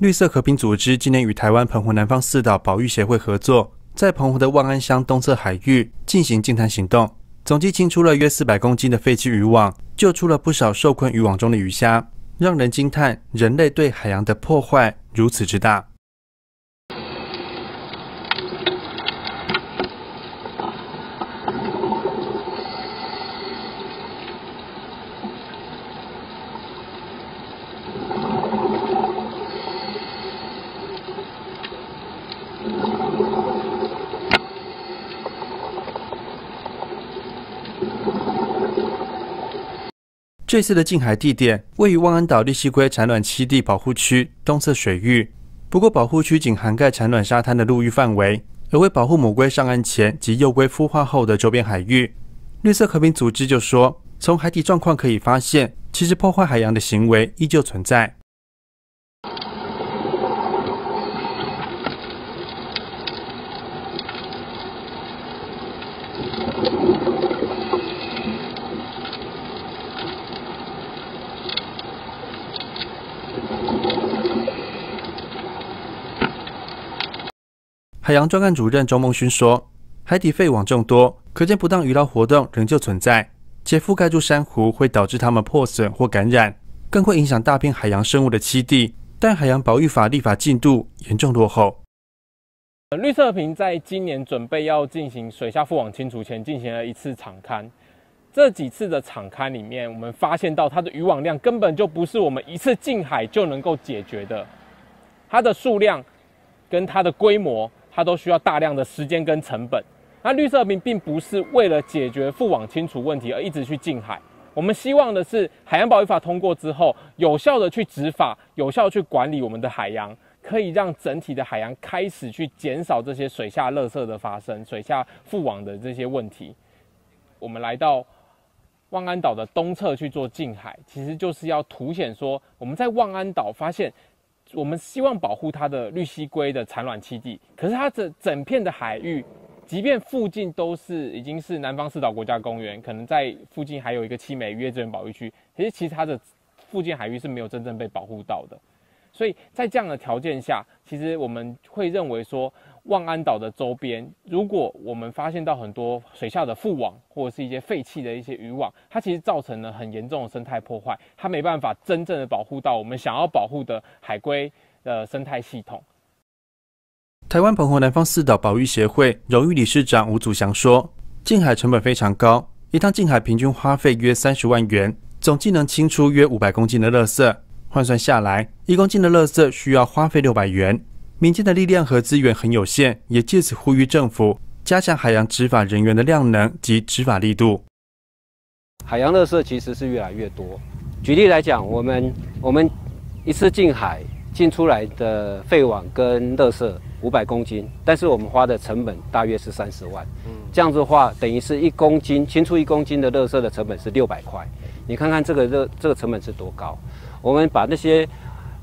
绿色和平组织今年与台湾澎湖南方四岛保育协会合作，在澎湖的万安乡东侧海域进行净滩行动，总计清出了约四百公斤的废弃渔网，救出了不少受困渔网中的鱼虾，让人惊叹人类对海洋的破坏如此之大。这次的近海地点位于万安岛利西龟产卵栖地保护区东侧水域，不过保护区仅涵盖产卵沙滩的陆域范围，而为保护母龟上岸前及幼龟孵化后的周边海域。绿色和平组织就说，从海底状况可以发现，其实破坏海洋的行为依旧存在。海洋专案主任周梦勋说：“海底废网众多，可见不当渔捞活动仍旧存在，且覆盖住珊瑚会导致它们破损或感染，更会影响大片海洋生物的栖地。但海洋保育法立法进度严重落后。”绿色瓶在今年准备要进行水下覆网清除前，进行了一次场勘。这几次的场勘里面，我们发现到它的渔网量根本就不是我们一次进海就能够解决的，它的数量跟它的规模。它都需要大量的时间跟成本。那绿色瓶并不是为了解决覆网清除问题而一直去近海。我们希望的是海洋保育法通过之后，有效的去执法，有效去管理我们的海洋，可以让整体的海洋开始去减少这些水下垃圾的发生、水下覆网的这些问题。我们来到望安岛的东侧去做近海，其实就是要凸显说，我们在望安岛发现。我们希望保护它的绿蜥龟的产卵栖地，可是它的整片的海域，即便附近都是已经是南方四岛国家公园，可能在附近还有一个七美渔业资源保育区，其实其实它的附近海域是没有真正被保护到的。所以在这样的条件下，其实我们会认为说。望安岛的周边，如果我们发现到很多水下的覆网或者是一些废弃的一些渔网，它其实造成了很严重的生态破坏，它没办法真正的保护到我们想要保护的海龟的生态系统。台湾澎湖南方四岛保育协会荣誉理事长吴祖祥说：“近海成本非常高，一趟近海平均花费约三十万元，总计能清出约五百公斤的垃圾，换算下来，一公斤的垃圾需要花费六百元。”民间的力量和资源很有限，也借此呼吁政府加强海洋执法人员的量能及执法力度。海洋垃圾其实是越来越多。举例来讲，我们我们一次进海进出来的废网跟垃圾五百公斤，但是我们花的成本大约是三十万。嗯，这样子的话，等于是一公斤清出一公斤的垃圾的成本是六百块。你看看这个热这个成本是多高？我们把那些。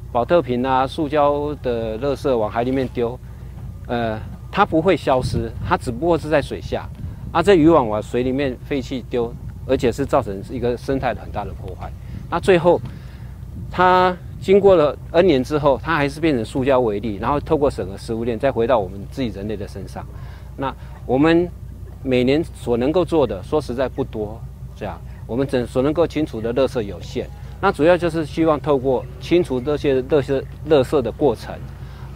保特瓶啊，塑胶的垃圾往海里面丢，呃，它不会消失，它只不过是在水下。啊，这渔网往水里面废弃丢，而且是造成一个生态的很大的破坏。那最后，它经过了 N 年之后，它还是变成塑胶为例，然后透过整个食物链再回到我们自己人类的身上。那我们每年所能够做的，说实在不多，这样我们整所能够清除的垃圾有限。那主要就是希望透过清除这些垃圾、垃圾的过程，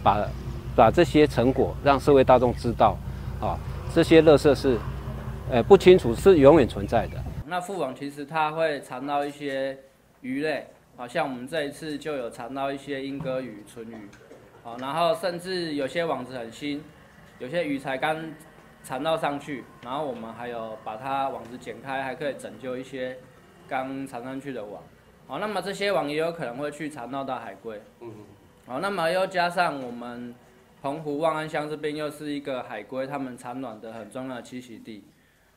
把把这些成果让社会大众知道，啊，这些垃圾是，呃，不清楚是永远存在的。那副网其实它会藏到一些鱼类，好像我们这一次就有藏到一些莺歌鱼、纯鱼，好，然后甚至有些网子很新，有些鱼才刚藏到上去，然后我们还有把它网子剪开，还可以拯救一些刚缠上去的网。好，那么这些网也有可能会去缠到到海龟。嗯好，那么又加上我们澎湖望安乡这边又是一个海龟它们产卵的很重要的栖息地。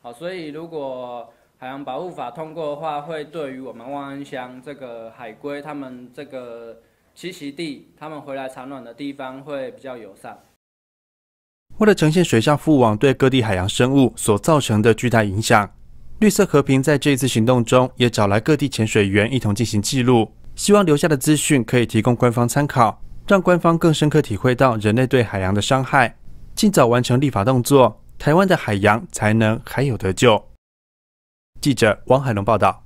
好，所以如果海洋保护法通过的话，会对于我们望安乡这个海龟它们这个栖息地，它们回来产卵的地方会比较友善。为了呈现水下覆网对各地海洋生物所造成的巨大影响。绿色和平在这一次行动中，也找来各地潜水员一同进行记录，希望留下的资讯可以提供官方参考，让官方更深刻体会到人类对海洋的伤害，尽早完成立法动作，台湾的海洋才能还有得救。记者王海龙报道。